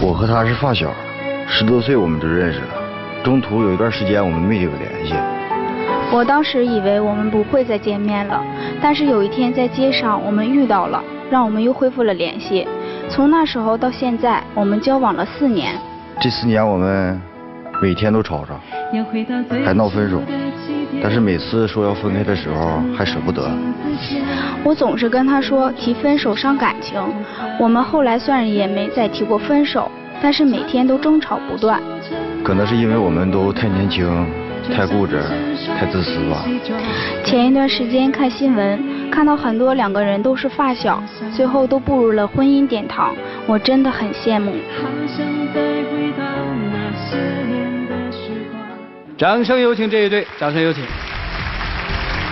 我和他是发小，十多岁我们就认识了。中途有一段时间我们没有联系。我当时以为我们不会再见面了，但是有一天在街上我们遇到了，让我们又恢复了联系。从那时候到现在，我们交往了四年。这四年我们每天都吵吵，还闹分手，但是每次说要分开的时候还舍不得。我总是跟他说提分手伤感情，我们后来虽然也没再提过分手，但是每天都争吵不断。可能是因为我们都太年轻。太固执，太自私吧。前一段时间看新闻，看到很多两个人都是发小，最后都步入了婚姻殿堂，我真的很羡慕。掌声有请这一对，掌声有请。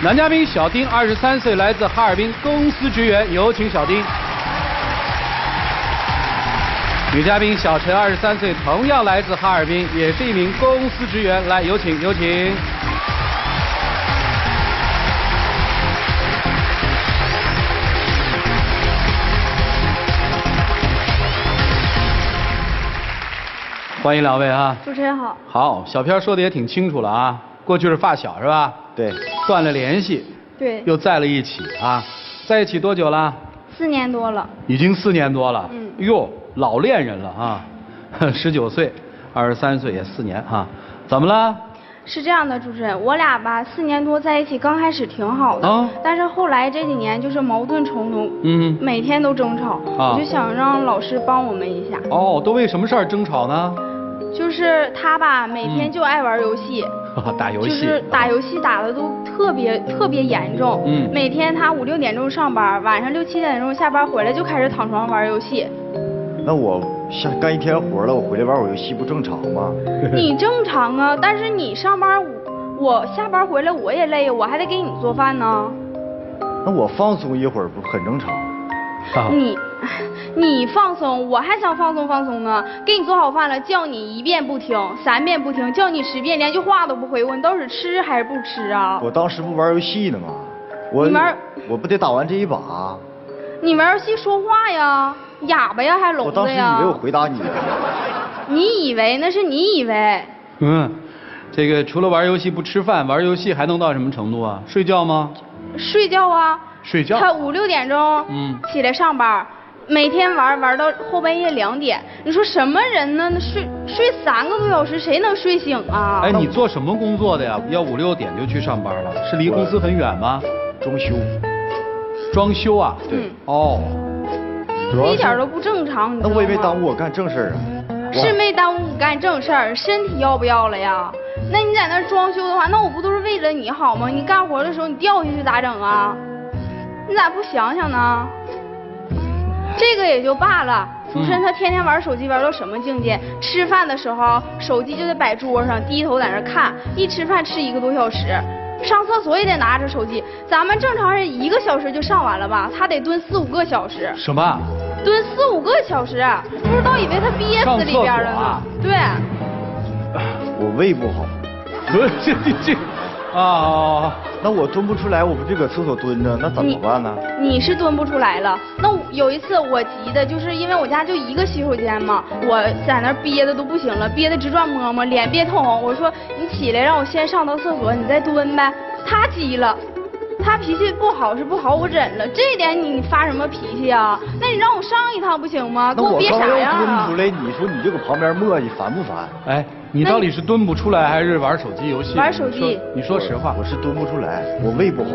男嘉宾小丁，二十三岁，来自哈尔滨，公司职员，有请小丁。女嘉宾小陈，二十三岁，同样来自哈尔滨，也是一名公司职员。来，有请，有请。欢迎两位啊！主持人好。好，小片说的也挺清楚了啊，过去是发小是吧？对。断了联系。对。又在了一起啊？在一起多久了？四年多了。已经四年多了。嗯。哟。老恋人了啊，十九岁，二十三岁也四年啊，怎么了？是这样的，主持人，我俩吧四年多在一起，刚开始挺好的，但是后来这几年就是矛盾重重，嗯，每天都争吵，我就想让老师帮我们一下。哦，都为什么事儿争吵呢？就是他吧，每天就爱玩游戏，打游戏，就是打游戏打的都特别特别严重，嗯，每天他五六点钟上班，晚上六七点钟下班回来就开始躺床玩游戏。那我下干一天活了，我回来玩会游戏不正常吗？你正常啊，但是你上班，我下班回来我也累，我还得给你做饭呢。那我放松一会儿不很正常？你你放松，我还想放松放松呢。给你做好饭了，叫你一遍不听，三遍不听，叫你十遍连句话都不回我，你到底吃还是不吃啊？我当时不玩游戏呢吗？我我不得打完这一把？你玩游戏说话呀？哑巴呀，还聋子呀？我当时以为我回答你了。你以为那是你以为？嗯，这个除了玩游戏不吃饭，玩游戏还能到什么程度啊？睡觉吗？睡觉啊。睡觉。他五六点钟嗯起来上班，每天玩玩到后半夜两点。你说什么人呢？那睡睡三个多小时，谁能睡醒啊？哎，你做什么工作的呀？要五六点就去上班了？是离公司很远吗？装修。装修啊？对。哦。一点都不正常，那我也没耽误我干正事儿啊。是没耽误你干正事儿，身体要不要了呀？那你在那装修的话，那我不都是为了你好吗？你干活的时候你掉下去咋整啊？你咋不想想呢？这个也就罢了，主持人他天天玩手机玩到什么境界？吃饭的时候手机就得摆桌上，低头在那看，一吃饭吃一个多小时，上厕所也得拿着手机。咱们正常人一个小时就上完了吧？他得蹲四五个小时。什么？蹲四五个小时，不知道以为他憋死里边了呢。对。我胃不好。蹲 这这啊，那我蹲不出来，我不就搁厕所蹲着，那怎么办呢？你是蹲不出来了。那有一次我急的，就是因为我家就一个洗手间嘛，我在那憋的都不行了，憋的直转摸摸，脸憋通红。我说你起来，让我先上到厕所，你再蹲呗。他急了。他脾气不好是不好，我忍了。这点你发什么脾气啊？那你让我上一趟不行吗？给我憋啥呀？蹲不出来，你说你就搁旁边磨叽，烦不烦？哎，你到底是蹲不出来还是玩手机游戏？玩手机。你说实话。我是蹲不出来，我胃不好。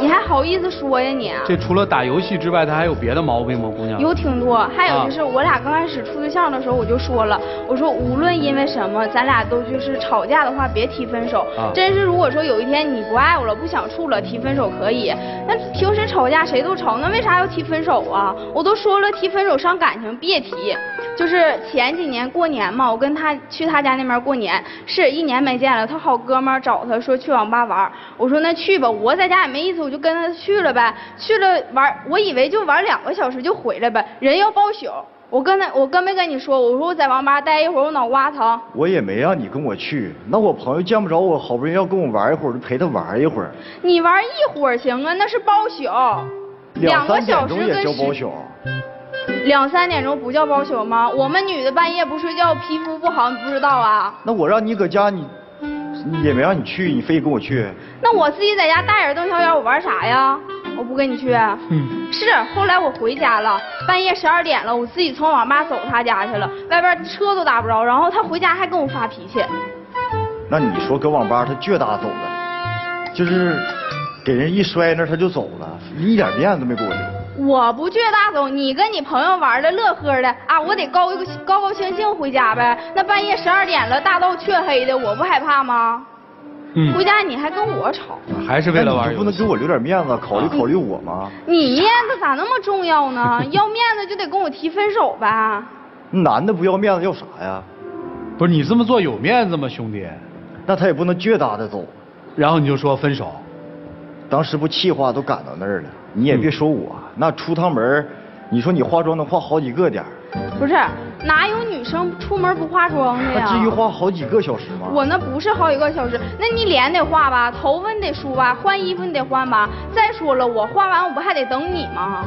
你还好意思说呀你？这除了打游戏之外，他还有别的毛病吗，姑娘？有挺多，还有就是我俩刚开始处对象的时候，我就说了，我说无论因为什么，咱俩都就是吵架的话，别提分手。真是如果说有一天你不爱我了，不想处了，提分手可以。那平时吵架谁都吵，那为啥要提分手啊？我都说了，提分手伤感情，别提。就是前几年过年嘛，我跟他去他家那边过年，是一年没见了，他好哥们儿找他说去网吧玩，我说那去吧，我在家也没意思。我就跟他去了呗，去了玩，我以为就玩两个小时就回来呗，人要包宿。我跟他，我跟没跟你说，我说我在网吧待一会儿，我脑瓜疼。我也没让你跟我去，那我朋友见不着我，好不容易要跟我玩一会儿，就陪他玩一会儿。你玩一会儿行啊，那是包宿，两个小时也叫包宿。两三点钟不叫包宿吗？我们女的半夜不睡觉，皮肤不好，你不知道啊？那我让你搁家，你也没让你去，你非跟我去。那我自己在家大眼瞪小眼，我玩啥呀？我不跟你去。嗯。是，后来我回家了，半夜十二点了，我自己从网吧走他家去了，外边车都打不着，然后他回家还跟我发脾气。那你说搁网吧他倔大走了，就是给人一摔那他就走了，一点面子都没给我留。我不倔大总，你跟你朋友玩的乐呵的啊，我得高高高兴兴回家呗。那半夜十二点了，大道黢黑的，我不害怕吗？嗯。回家你还跟我吵？还是为了玩你不能给我留点面子，考虑考虑我吗？你面子咋那么重要呢？要面子就得跟我提分手呗。男的不要面子要啥呀？不是你这么做有面子吗，兄弟？那他也不能倔大的走。然后你就说分手。当时不气话都赶到那儿了，你也别说我。那出趟门，你说你化妆能化好几个点不是，哪有女生出门不化妆的呀？至于化好几个小时吗？我那不是好几个小时，那你脸得化吧，头发你得梳吧，换衣服你得换吧。再说了，我化完我不还得等你吗？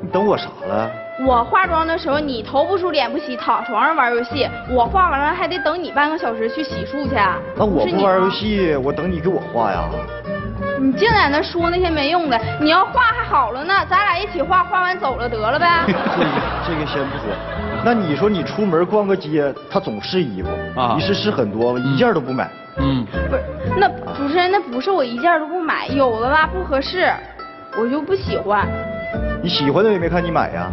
你等我啥了？我化妆的时候，你头不梳脸不洗，躺床上玩游戏。我化完了还得等你半个小时去洗漱去。那我不玩游戏，我等你给我化呀。你净在那说那些没用的，你要画还好了呢，咱俩一起画，画完走了得了呗。这个这个先不说，那你说你出门逛个街，他总试衣服，啊，一试试很多，一件都不买。嗯，不是，那主持人那不是我一件都不买，有的吧不合适，我就不喜欢。你喜欢的也没看你买呀？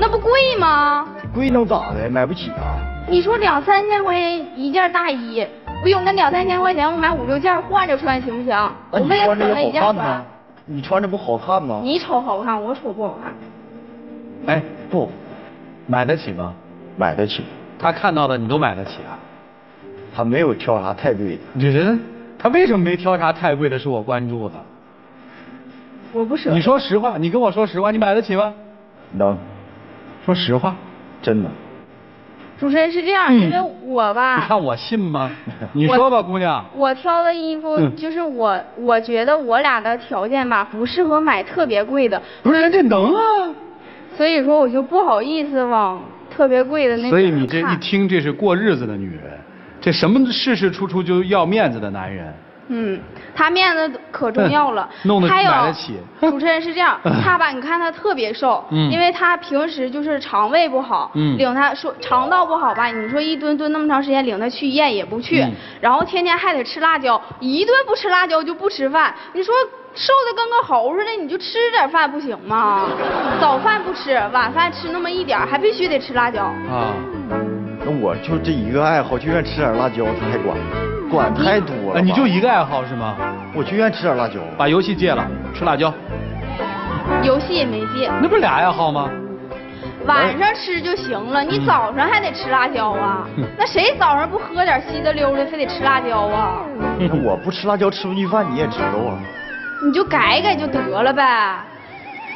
那不贵吗？贵能咋的？买不起啊？你说两三千块钱一件大衣。不用那两三千块钱，我买五六件换着穿行不行？那你穿着也好看呢？你穿着不好看吗？你瞅好看，我瞅不好看。哎，不，买得起吗？买得起。他看到的你都买得起啊？他没有挑啥太贵的。你人，他为什么没挑啥太贵的？是我关注的。我不舍。你说实话，你跟我说实话，你买得起吗？能。说实话。真的。主持人是这样，因为我吧，你看我信吗？你说吧，姑娘。我挑的衣服就是我，我觉得我俩的条件吧，不适合买特别贵的。不是人家能啊。所以说我就不好意思往特别贵的那。所以你这一听，这是过日子的女人，这什么事事处处就要面子的男人。嗯，他面子可重要了，弄得买得起。主持人是这样，他吧，你看他特别瘦，因为他平时就是肠胃不好，领他说肠道不好吧，你说一蹲蹲那么长时间，领他去医院也不去，然后天天还得吃辣椒，一顿不吃辣椒就不吃饭。你说瘦的跟个猴似的，你就吃点饭不行吗？早饭不吃，晚饭吃那么一点，还必须得吃辣椒。啊，那我就这一个爱好，就愿吃点辣椒，他还管。管太多了，你就一个爱好是吗？我就愿意吃点辣椒，把游戏戒了，吃辣椒。游戏也没戒，那不是俩爱好吗？晚上吃就行了，你早上还得吃辣椒啊？那谁早上不喝点稀的溜的，非得吃辣椒啊？我不吃辣椒吃不进饭，你也知道啊。你就改改就得了呗。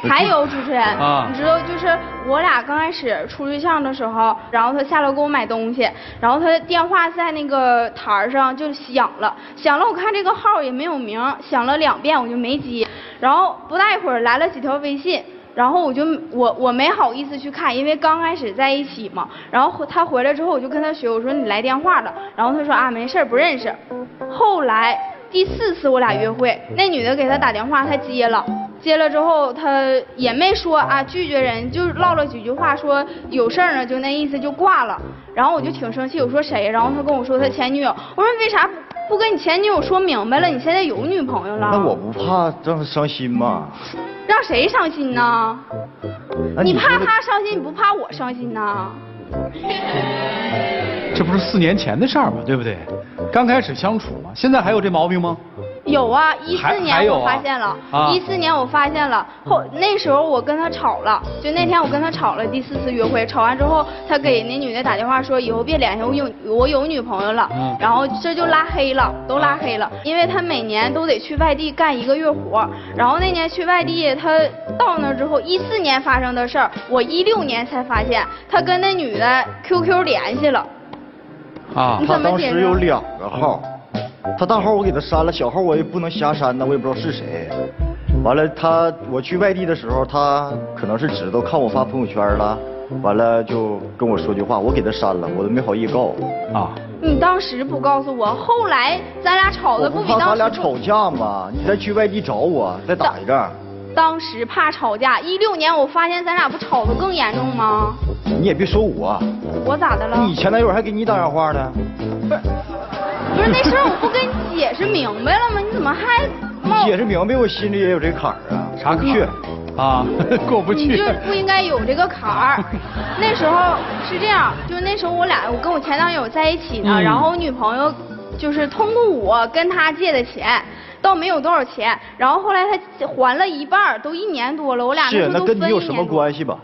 还有主持人，你知道就是我俩刚开始处对象的时候，然后他下楼给我买东西，然后他电话在那个台上就响了，响了我看这个号也没有名，响了两遍我就没接，然后不大一会儿来了几条微信，然后我就我我没好意思去看，因为刚开始在一起嘛，然后他回来之后我就跟他学，我说你来电话了，然后他说啊没事不认识，后来第四次我俩约会，那女的给他打电话他接了。接了之后，他也没说啊拒绝人，就唠了几句话，说有事儿呢，就那意思就挂了。然后我就挺生气，我说谁？然后他跟我说他前女友。我说为啥不不跟你前女友说明白了？你现在有女朋友了？那我不怕让他伤心吗？让谁伤心呢？你怕他伤心，你不怕我伤心呢？这不是四年前的事儿吗？对不对？刚开始相处嘛，现在还有这毛病吗？有啊，一四年我发现了，一四年我发现了，后那时候我跟他吵了，就那天我跟他吵了第四次约会，吵完之后他给那女的打电话说以后别联系我有我有女朋友了，然后这就拉黑了，都拉黑了，因为他每年都得去外地干一个月活，然后那年去外地他到那之后一四年发生的事儿，我一六年才发现他跟那女的 QQ 联系了，啊，他当时有两个号。他大号我给他删了，小号我也不能瞎删呢，我也不知道是谁。完了，他我去外地的时候，他可能是知道看我发朋友圈了，完了就跟我说句话，我给他删了，我都没好意告。啊。你当时不告诉我，后来咱俩吵的不比当时。咱俩吵架吗？你再去外地找我，再打一仗。当时怕吵架，一六年我发现咱俩不吵得更严重吗？你也别说我。我咋的了？你前男友还给你打电话呢。不是，那事儿我不跟你解释明白了吗？你怎么还？你解释明白，我心里也有这坎儿啊。啥坎儿？啊，过不去。你就不应该有这个坎儿。那时候是这样，就是那时候我俩，我跟我前男友在一起呢，然后我女朋友就是通过我跟他借的钱，倒没有多少钱，然后后来他还了一半，都一年多了，我俩那时候都分是，那跟你有什么关系吧？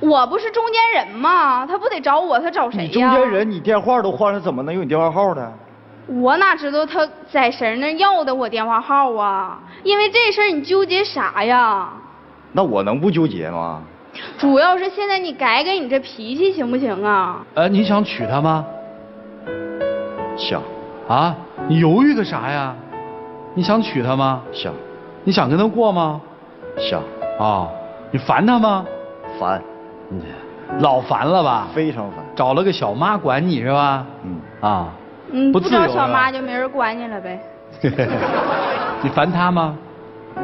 我不是中间人吗？他不得找我，他找谁呀？你中间人，你电话都换了，怎么能有你电话号呢？我哪知道他在谁那要的我电话号啊？因为这事儿你纠结啥呀？那我能不纠结吗？主要是现在你改改你这脾气行不行啊？呃，你想娶她吗？想。啊？你犹豫个啥呀？你想娶她吗？想。你想跟她过吗？想。啊？你烦她吗？烦。你老烦了吧？非常烦。找了个小妈管你是吧？嗯。啊。嗯。不找小妈就没人管你了呗。你烦他吗？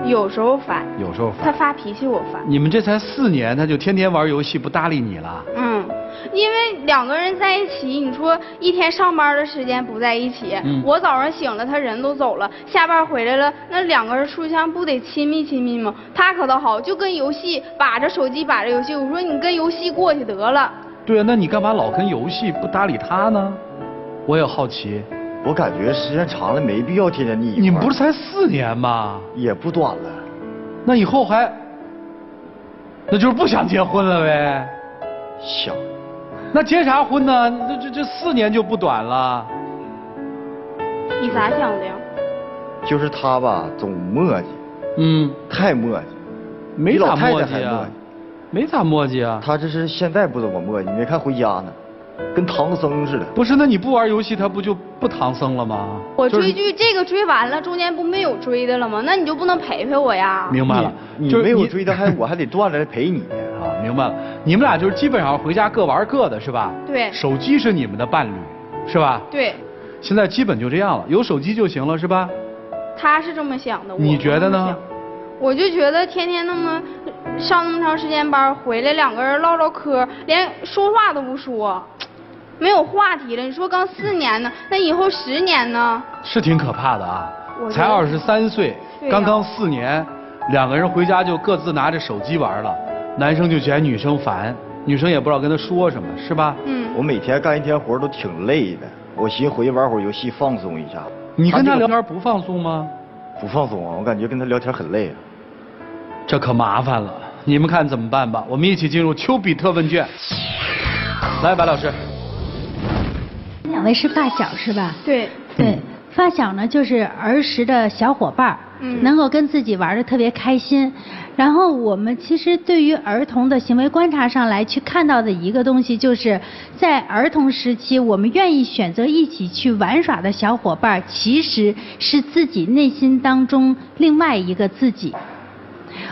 有时候烦，有时候烦，他发脾气我烦。你们这才四年，他就天天玩游戏不搭理你了。嗯，因为两个人在一起，你说一天上班的时间不在一起，我早上醒了，他人都走了，下班回来了，那两个人互相不得亲密亲密吗？他可倒好，就跟游戏把着手机把着游戏，我说你跟游戏过去得了。对啊，那你干嘛老跟游戏不搭理他呢？我也好奇。我感觉时间长了没必要天天腻。你们不是才四年吗？也不短了。那以后还，那就是不想结婚了呗？想。那结啥婚呢？那这这四年就不短了。你咋想的呀？就是他吧，总磨叽。嗯。太磨叽。没咋磨叽啊。没咋磨叽啊。他这是现在不怎么磨叽，你没看回家呢。跟唐僧似的。不是，那你不玩游戏，他不就不唐僧了吗？我追剧这个追完了，中间不没有追的了吗？那你就不能陪陪我呀？明白了，你没有追的，还 我还得转来陪你啊！明白了，你们俩就是基本上回家各玩各的，是吧？对。手机是你们的伴侣，是吧？对。现在基本就这样了，有手机就行了，是吧？他是这么想的，你觉得呢？我就觉得天天那么上那么长时间班，回来两个人唠唠嗑，连说话都不说。没有话题了，你说刚四年呢，那以后十年呢？是挺可怕的啊！才二十三岁，刚刚四年，两个人回家就各自拿着手机玩了，男生就嫌女生烦，女生也不知道跟他说什么，是吧？嗯。我每天干一天活都挺累的，我寻思回去玩会儿游戏放松一下。你跟他聊天不放松吗？不放松啊，我感觉跟他聊天很累啊。这可麻烦了，你们看怎么办吧？我们一起进入丘比特问卷。来，白老师。两位是发小是吧？对。对，发小呢就是儿时的小伙伴嗯。能够跟自己玩的特别开心。然后我们其实对于儿童的行为观察上来去看到的一个东西，就是在儿童时期，我们愿意选择一起去玩耍的小伙伴，其实是自己内心当中另外一个自己。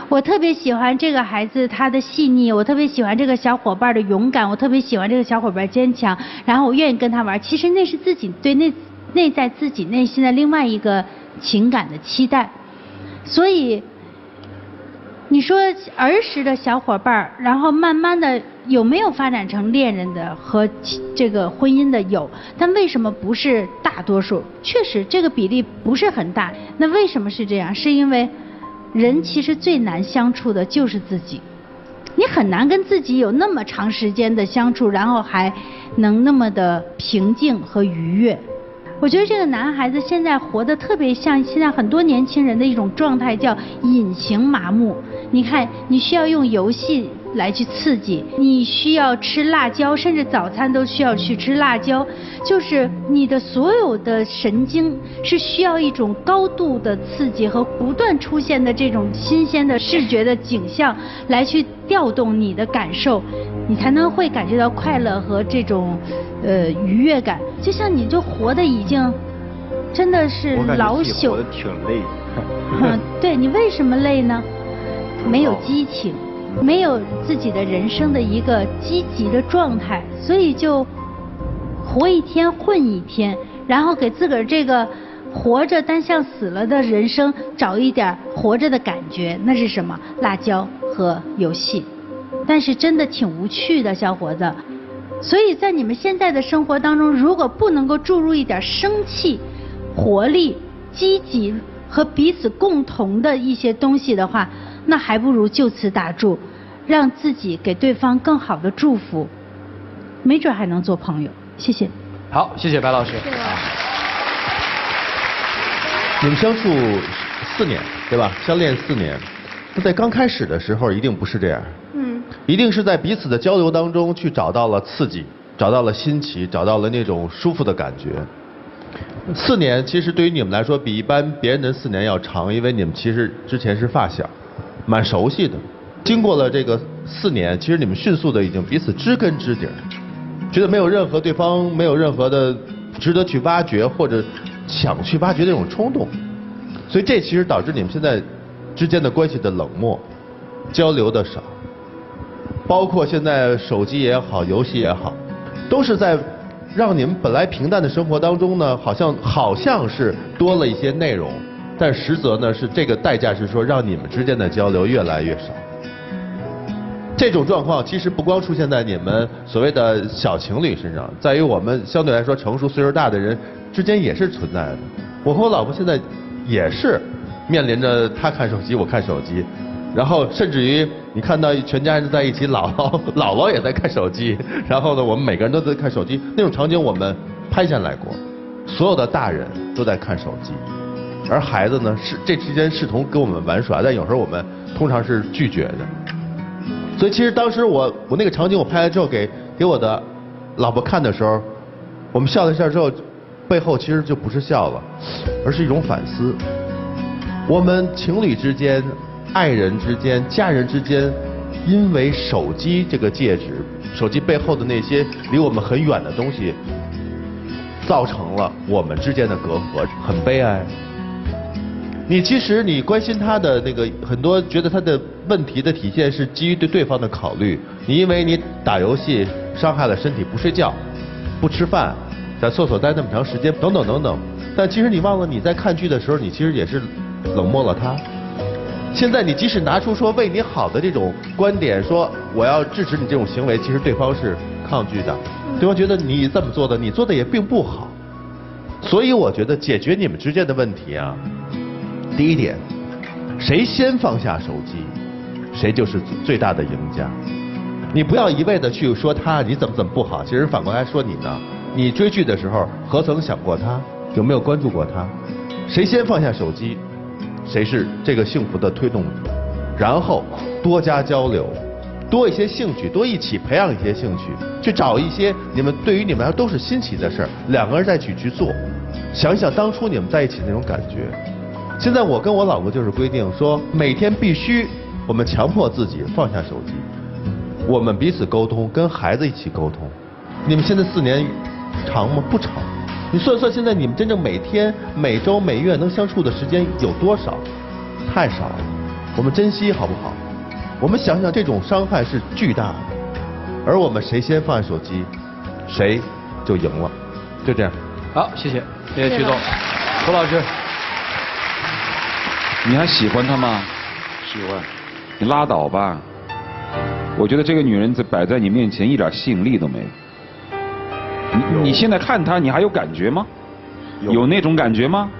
我特别喜欢这个孩子他的细腻，我特别喜欢这个小伙伴的勇敢，我特别喜欢这个小伙伴坚强，然后我愿意跟他玩。其实那是自己对内内在自己内心的另外一个情感的期待。所以你说儿时的小伙伴，然后慢慢的有没有发展成恋人的和这个婚姻的有？但为什么不是大多数？确实这个比例不是很大。那为什么是这样？是因为。人其实最难相处的就是自己，你很难跟自己有那么长时间的相处，然后还能那么的平静和愉悦。我觉得这个男孩子现在活得特别像现在很多年轻人的一种状态，叫隐形麻木。你看，你需要用游戏。来去刺激，你需要吃辣椒，甚至早餐都需要去吃辣椒，就是你的所有的神经是需要一种高度的刺激和不断出现的这种新鲜的视觉的景象来去调动你的感受，你才能会感觉到快乐和这种呃愉悦感。就像你就活的已经真的是老朽，挺累。嗯，对你为什么累呢？没有激情，没有自己的人生的一个积极的状态，所以就活一天混一天，然后给自个儿这个活着但像死了的人生找一点活着的感觉，那是什么？辣椒和游戏，但是真的挺无趣的，小伙子。所以在你们现在的生活当中，如果不能够注入一点生气、活力、积极和彼此共同的一些东西的话，那还不如就此打住，让自己给对方更好的祝福，没准还能做朋友。谢谢。好，谢谢白老师。你们相处四年，对吧？相恋四年，那在刚开始的时候一定不是这样。嗯一定是在彼此的交流当中去找到了刺激，找到了新奇，找到了那种舒服的感觉。四年其实对于你们来说比一般别人的四年要长，因为你们其实之前是发小，蛮熟悉的。经过了这个四年，其实你们迅速的已经彼此知根知底，觉得没有任何对方没有任何的值得去挖掘或者想去挖掘的那种冲动，所以这其实导致你们现在之间的关系的冷漠，交流的少。包括现在手机也好，游戏也好，都是在让你们本来平淡的生活当中呢，好像好像是多了一些内容，但实则呢是这个代价是说让你们之间的交流越来越少。这种状况其实不光出现在你们所谓的小情侣身上，在于我们相对来说成熟岁数大的人之间也是存在的。我和我老婆现在也是面临着她看手机，我看手机。然后甚至于你看到全家人在一起，姥姥姥姥也在看手机，然后呢，我们每个人都在看手机，那种场景我们拍下来过。所有的大人都在看手机，而孩子呢是这之间视同跟我们玩耍，但有时候我们通常是拒绝的。所以其实当时我我那个场景我拍了之后给给我的老婆看的时候，我们笑了笑之后，背后其实就不是笑了，而是一种反思。我们情侣之间。爱人之间、家人之间，因为手机这个戒指，手机背后的那些离我们很远的东西，造成了我们之间的隔阂，很悲哀。你其实你关心他的那个很多，觉得他的问题的体现是基于对对方的考虑。你因为你打游戏伤害了身体，不睡觉，不吃饭，在厕所待那么长时间，等等等等。但其实你忘了你在看剧的时候，你其实也是冷漠了他。现在你即使拿出说为你好的这种观点，说我要制止你这种行为，其实对方是抗拒的，对方觉得你这么做的，你做的也并不好。所以我觉得解决你们之间的问题啊，第一点，谁先放下手机，谁就是最大的赢家。你不要一味的去说他你怎么怎么不好，其实反过来说你呢，你追剧的时候何曾想过他，有没有关注过他？谁先放下手机？谁是这个幸福的推动者？然后多加交流，多一些兴趣，多一起培养一些兴趣，去找一些你们对于你们来说都是新奇的事儿，两个人再去去做。想想当初你们在一起那种感觉。现在我跟我老婆就是规定说，每天必须我们强迫自己放下手机，我们彼此沟通，跟孩子一起沟通。你们现在四年长吗？不长。你算算，现在你们真正每天、每周、每月能相处的时间有多少？太少了。我们珍惜好不好？我们想想，这种伤害是巨大的。而我们谁先放下手机，谁就赢了。就这样。好，谢谢，谢谢徐总。胡老师，你还喜欢他吗？喜欢。你拉倒吧。我觉得这个女人在摆在你面前一点吸引力都没有。你你现在看她，你还有感觉吗？有那种感觉吗？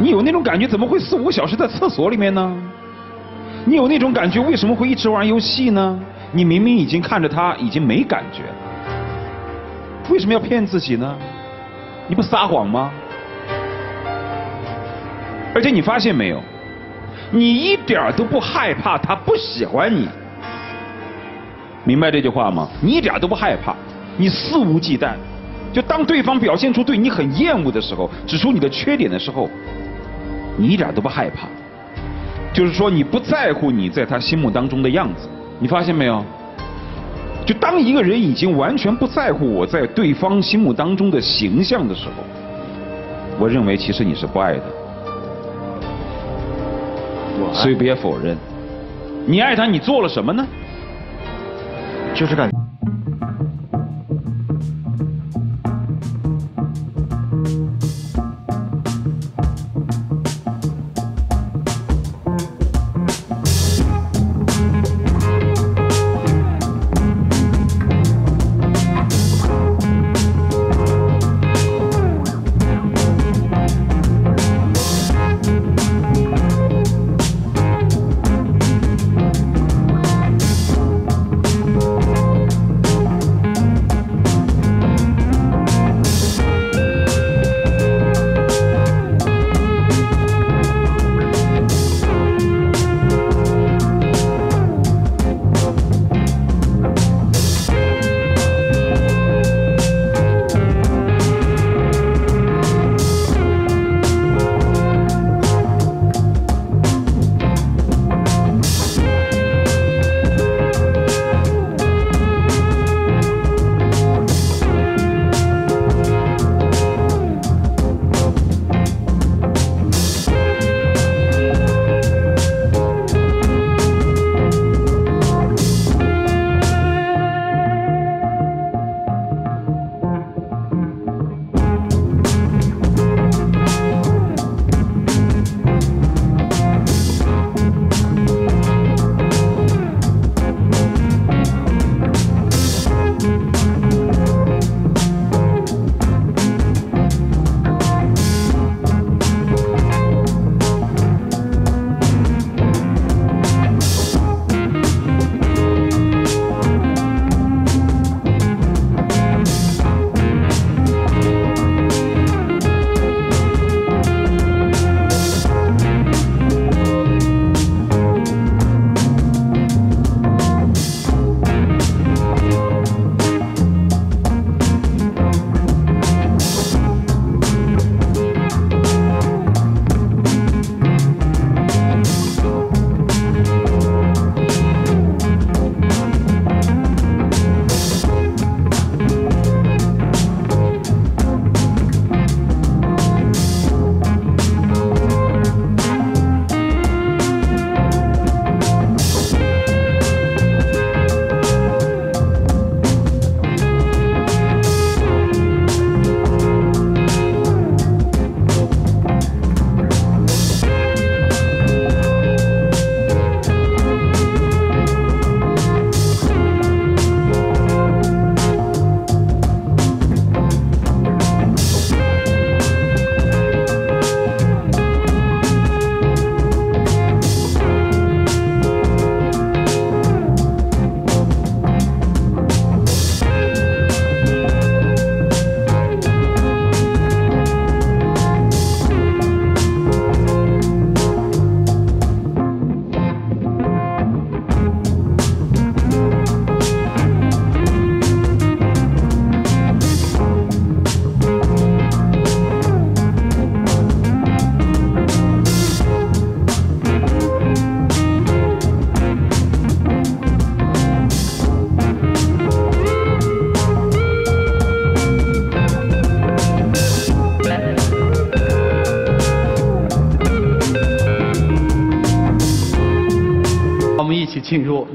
你有那种感觉，怎么会四五个小时在厕所里面呢？你有那种感觉，为什么会一直玩游戏呢？你明明已经看着她，已经没感觉了，为什么要骗自己呢？你不撒谎吗？而且你发现没有，你一点都不害怕他不喜欢你，明白这句话吗？你一点都不害怕。你肆无忌惮，就当对方表现出对你很厌恶的时候，指出你的缺点的时候，你一点都不害怕。就是说你不在乎你在他心目当中的样子，你发现没有？就当一个人已经完全不在乎我在对方心目当中的形象的时候，我认为其实你是不爱的。所以别否认，你爱他，你做了什么呢？就是感。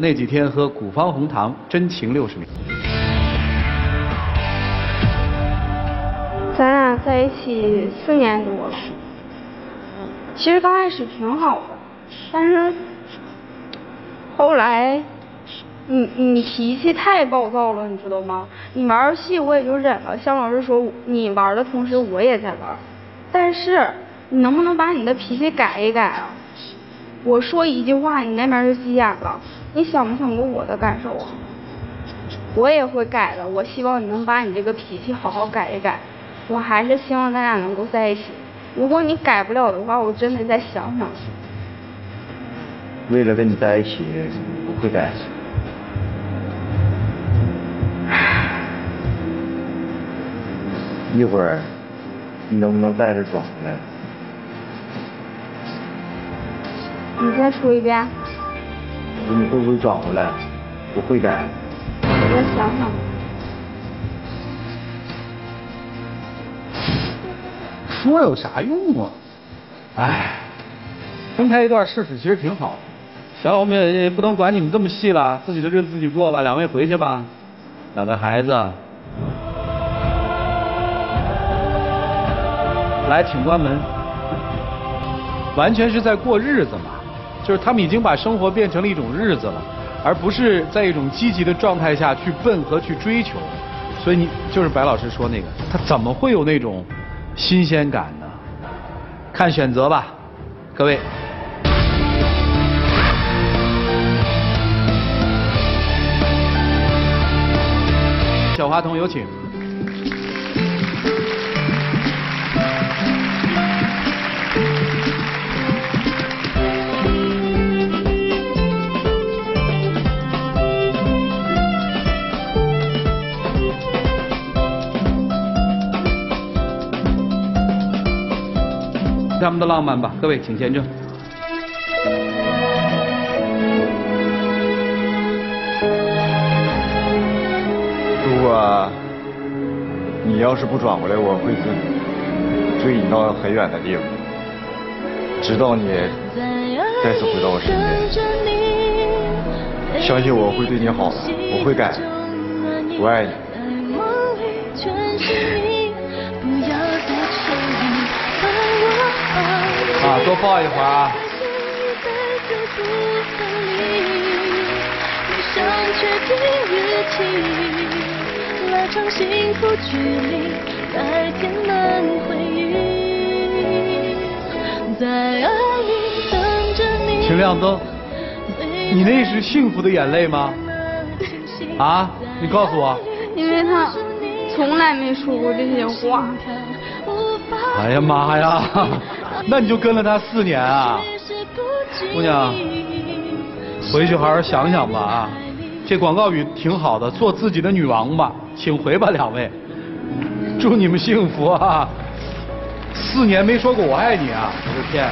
那几天喝古方红糖真情六十年。咱俩在一起四年多了，其实刚开始挺好的，但是后来你你脾气太暴躁了，你知道吗？你玩游戏我也就忍了，向老师说你玩的同时我也在玩，但是你能不能把你的脾气改一改啊？我说一句话，你那边就急眼了。你想没想过我的感受啊？我也会改的。我希望你能把你这个脾气好好改一改。我还是希望咱俩能够在一起。如果你改不了的话，我真得再想想。为了跟你在一起，不会改。一会儿，你能不能带着转回来？你再说一遍。你会不会转回来？我会的。我再想想。说有啥用啊？哎，分开一段试试，其实挺好。行，我们也也不能管你们这么细了，自己的日子自己过吧。两位回去吧，两个孩子。来，请关门。完全是在过日子嘛，就是他们已经把生活变成了一种日子了，而不是在一种积极的状态下去奔和去追求。所以你就是白老师说那个，他怎么会有那种新鲜感呢？看选择吧，各位。小话筒有请。他们的浪漫吧，各位请见证。如果你要是不转过来，我会追追你到很远的地方，直到你再次回到我身边。相信我会对你好的，我会改，我爱你。多抱一会儿啊！请亮灯。你那是幸福的眼泪吗？啊，你告诉我。因为他从来没说过这些话。哎呀妈呀！那你就跟了他四年啊，姑娘，回去好好想想吧啊！这广告语挺好的，做自己的女王吧，请回吧两位，祝你们幸福啊！四年没说过我爱你啊，我的天！